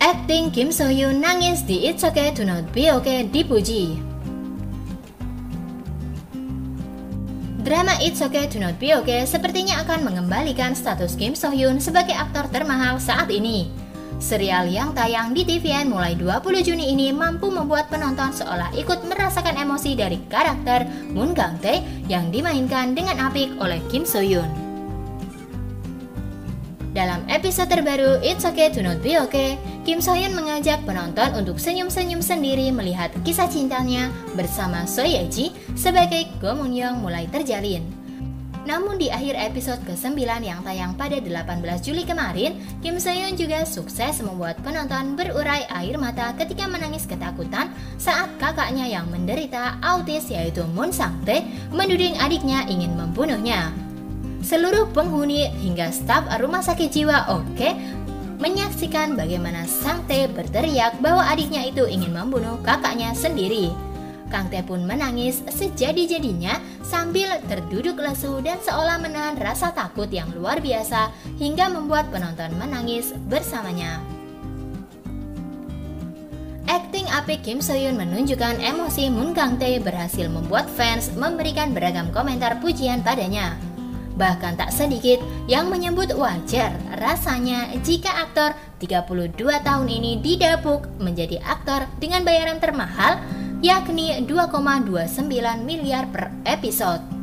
Acting Kim So Hyun nangis di It's Okay to Not Be Okay dipuji. Drama It's Okay to Not Be Okay sepertinya akan mengembalikan status Kim So Hyun sebagai aktor termahal saat ini. Serial yang tayang di TVN mulai 20 Juni ini mampu membuat penonton seolah ikut merasakan emosi dari karakter Moon Gang Tae yang dimainkan dengan apik oleh Kim So Hyun. Dalam episode terbaru It's Okay to Not Be Okay, Kim So Hyun mengajak penonton untuk senyum-senyum sendiri melihat kisah cintanya bersama So Ye Ji sebagai Go Moon Young mulai terjalin. Namun di akhir episode ke-9 yang tayang pada 18 Juli kemarin, Kim So Hyun juga sukses membuat penonton berurai air mata ketika menangis ketakutan saat kakaknya yang menderita autis yaitu Moon Sang Tae menuding adiknya ingin membunuhnya. Seluruh penghuni hingga staf rumah sakit jiwa Oke menyaksikan bagaimana Sang Tae berteriak bahwa adiknya itu ingin membunuh kakaknya sendiri. Kang Tae pun menangis sejadi-jadinya sambil terduduk lesu dan seolah menahan rasa takut yang luar biasa hingga membuat penonton menangis bersamanya. Acting apik Kim Soyun menunjukkan emosi Moon Kang Tae berhasil membuat fans memberikan beragam komentar pujian padanya. Bahkan tak sedikit yang menyebut wajar rasanya jika aktor 32 tahun ini didapuk menjadi aktor dengan bayaran termahal yakni 2,29 miliar per episode.